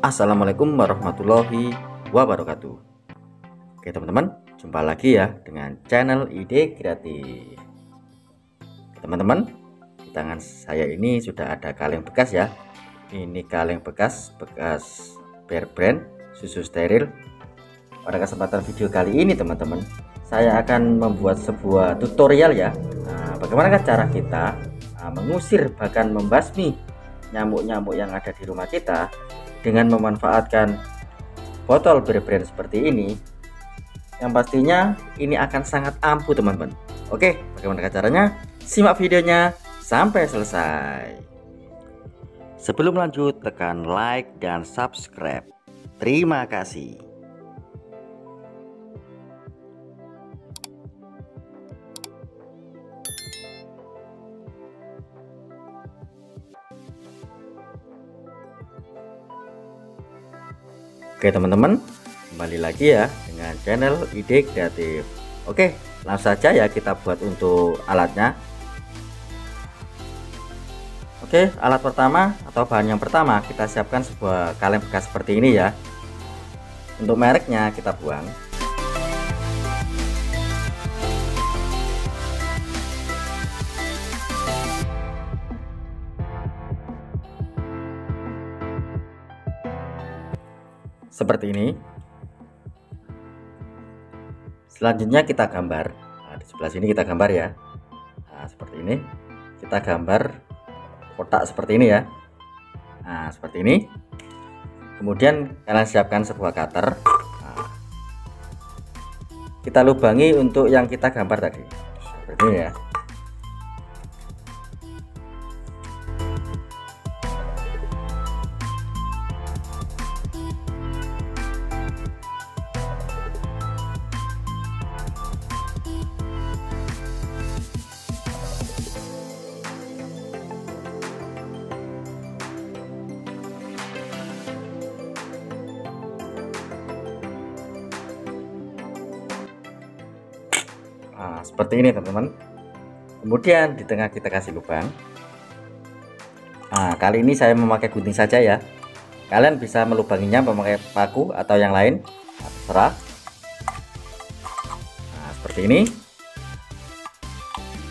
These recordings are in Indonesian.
Assalamualaikum warahmatullahi wabarakatuh. Oke teman-teman jumpa lagi ya dengan channel ide kreatif. Teman-teman di tangan saya ini sudah ada kaleng bekas ya. Ini kaleng bekas bekas bear brand susu steril. Pada kesempatan video kali ini teman-teman saya akan membuat sebuah tutorial ya. Nah, bagaimana cara kita nah, mengusir bahkan membasmi nyamuk-nyamuk yang ada di rumah kita dengan memanfaatkan botol berbrand seperti ini yang pastinya ini akan sangat ampuh teman-teman. Oke bagaimana caranya? Simak videonya sampai selesai. Sebelum lanjut tekan like dan subscribe. Terima kasih Oke teman-teman kembali lagi ya dengan channel ide kreatif. Oke langsung saja ya kita buat untuk alatnya. Oke alat pertama atau bahan yang pertama kita siapkan sebuah kaleng bekas seperti ini ya. Untuk mereknya kita buang seperti ini. Selanjutnya kita gambar. Nah, di sebelah sini kita gambar ya. Nah, seperti ini. Kita gambar kotak seperti ini ya. Nah seperti ini. Kemudian kalian siapkan sebuah cutter. Nah, kita lubangi untuk yang kita gambar tadi. Seperti ini ya nah, seperti ini teman-teman. Kemudian di tengah kita kasih lubang. Nah kali ini saya memakai gunting saja ya. Kalian bisa melubanginya memakai paku atau yang lain. Nah, terserah. Nah seperti ini.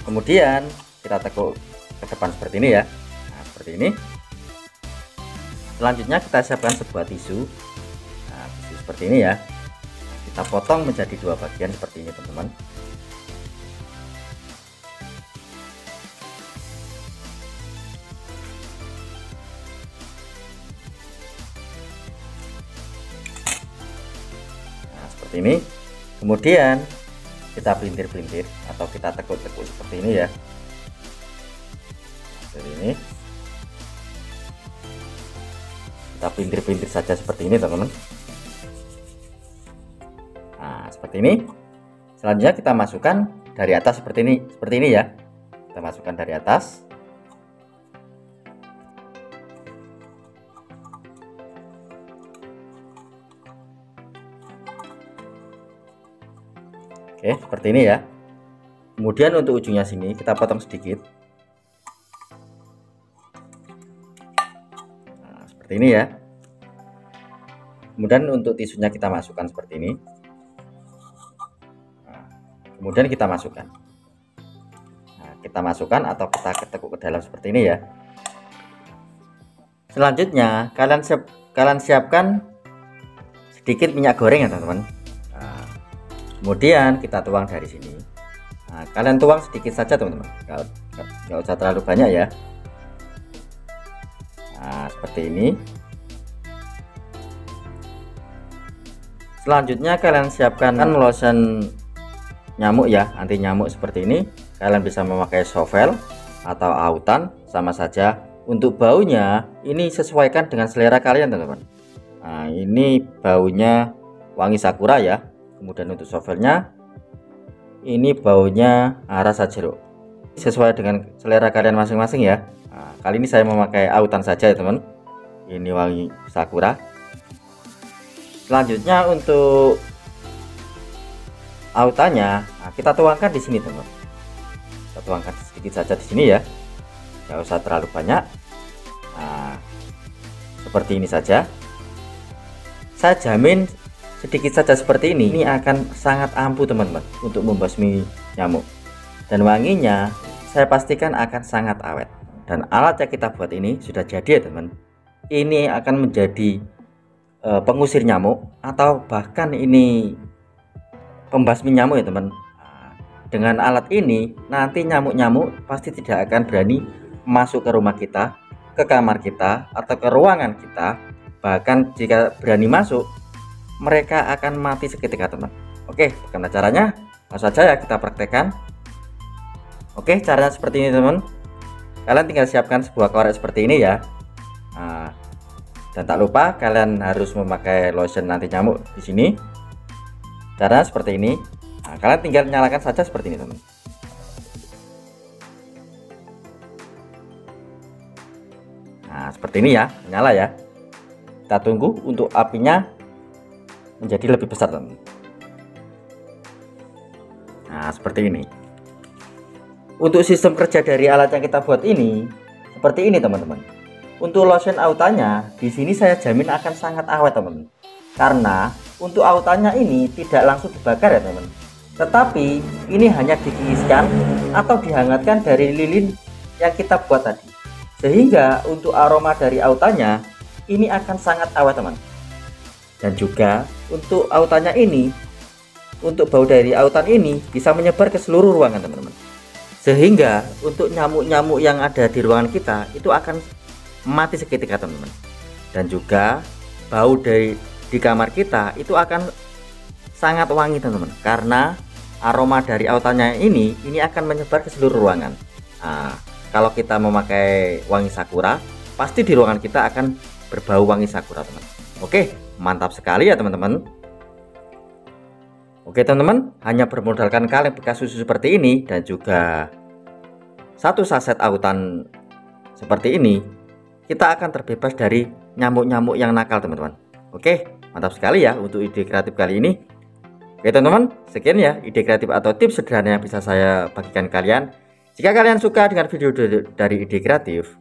Kemudian kita tekuk ke depan seperti ini ya. Nah seperti ini. Selanjutnya kita siapkan sebuah tisu. Nah tisu seperti ini ya. Kita potong menjadi dua bagian seperti ini teman-teman seperti ini. Kemudian kita pelintir-pelintir atau kita tekuk-tekuk seperti ini ya. Seperti ini. Kita pelintir-pelintir saja seperti ini teman-teman. Nah seperti ini. Selanjutnya kita masukkan dari atas seperti ini seperti ini ya. Kita masukkan dari atas Oke, seperti ini ya. Kemudian untuk ujungnya sini kita potong sedikit. Nah, seperti ini ya. Kemudian untuk tisunya kita masukkan seperti ini. Nah, kemudian kita masukkan. Nah, kita masukkan atau kita ketekuk ke dalam seperti ini ya. Selanjutnya kalian siap kalian siapkan sedikit minyak goreng ya teman-teman kemudian kita tuang dari sini. Nah, kalian tuang sedikit saja teman-teman. Nggak usah terlalu banyak ya. Nah seperti ini. Selanjutnya kalian siapkan kan lotion nyamuk ya. Anti nyamuk seperti ini. Kalian bisa memakai sovel atau autan sama saja. Untuk baunya ini sesuaikan dengan selera kalian teman-teman. Nah ini baunya wangi sakura ya kemudian untuk sovelnya ini baunya rasa jeruk sesuai dengan selera kalian masing-masing ya. Nah, kali ini saya memakai autan saja ya teman. Ini wangi sakura. Selanjutnya untuk autannya nah, kita tuangkan di sini teman. Kita tuangkan sedikit saja di sini ya. Nggak usah terlalu banyak. Nah seperti ini saja. Saya jamin sedikit saja seperti ini ini akan sangat ampuh teman-teman untuk membasmi nyamuk. Dan wanginya saya pastikan akan sangat awet. Dan alat yang kita buat ini sudah jadi ya teman. Ini akan menjadi e, pengusir nyamuk atau bahkan ini pembasmi nyamuk ya teman. Dengan alat ini nanti nyamuk-nyamuk pasti tidak akan berani masuk ke rumah kita ke kamar kita atau ke ruangan kita. Bahkan jika berani masuk mereka akan mati seketika teman oke bagaimana caranya? Langsung saja ya kita praktekkan. Oke caranya seperti ini teman kalian tinggal siapkan sebuah korek seperti ini ya. Nah, dan tak lupa kalian harus memakai lotion anti nyamuk di sini. Caranya seperti ini. Nah, kalian tinggal nyalakan saja seperti ini teman nah seperti ini ya nyala ya. Kita tunggu untuk apinya menjadi lebih besar. Teman nah seperti ini. Untuk sistem kerja dari alat yang kita buat ini seperti ini teman-teman. Untuk lotion autannya di sini saya jamin akan sangat awet teman karena untuk autannya ini tidak langsung dibakar ya teman tetapi ini hanya dikikiskan atau dihangatkan dari lilin yang kita buat tadi. Sehingga untuk aroma dari autannya ini akan sangat awet teman dan juga untuk autannya ini untuk bau dari autan ini bisa menyebar ke seluruh ruangan teman-teman. Sehingga untuk nyamuk-nyamuk yang ada di ruangan kita itu akan mati seketika teman-teman. Dan juga bau dari di kamar kita itu akan sangat wangi teman-teman. Karena aroma dari autannya ini ini akan menyebar ke seluruh ruangan. Nah, kalau kita memakai wangi sakura pasti di ruangan kita akan berbau wangi sakura teman oke mantap sekali ya teman-teman. Oke teman-teman hanya bermodalkan kaleng bekas susu seperti ini dan juga satu saset autan seperti ini kita akan terbebas dari nyamuk-nyamuk yang nakal teman-teman. Oke mantap sekali ya untuk ide kreatif kali ini. Oke teman-teman sekian ya ide kreatif atau tips sederhana yang bisa saya bagikan kalian. Jika kalian suka dengan video dari ide kreatif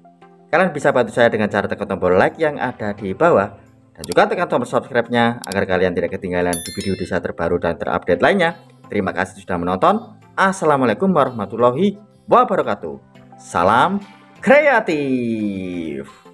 kalian bisa bantu saya dengan cara tekan tombol like yang ada di bawah dan juga tekan tombol subscribe-nya agar kalian tidak ketinggalan di video desa terbaru dan terupdate lainnya. Terima kasih sudah menonton. Assalamualaikum warahmatullahi wabarakatuh. Salam kreatif.